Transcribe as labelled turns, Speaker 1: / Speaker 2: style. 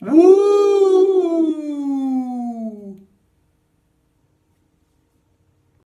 Speaker 1: Woo!